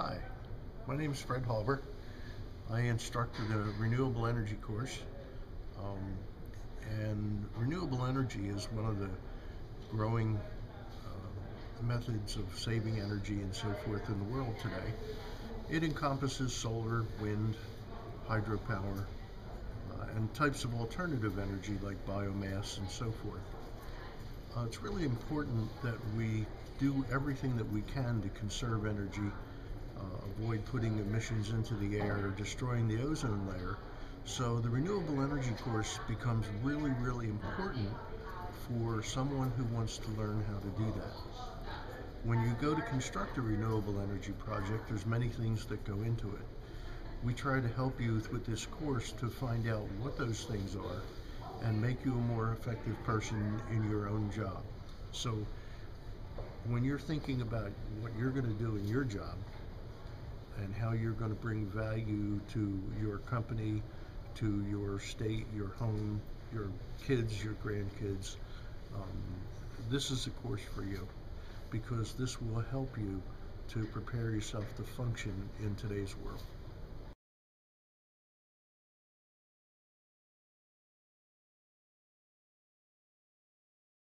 Hi, my name is Fred Hauber. I instructed a renewable energy course. Um, and renewable energy is one of the growing uh, methods of saving energy and so forth in the world today. It encompasses solar, wind, hydropower, uh, and types of alternative energy like biomass and so forth. Uh, it's really important that we do everything that we can to conserve energy, avoid putting emissions into the air or destroying the ozone layer. So the renewable energy course becomes really, really important for someone who wants to learn how to do that. When you go to construct a renewable energy project, there's many things that go into it. We try to help you with this course to find out what those things are and make you a more effective person in your own job. So when you're thinking about what you're going to do in your job and how you're going to bring value to your company, to your state, your home, your kids, your grandkids, um, this is a course for you because this will help you to prepare yourself to function in today's world.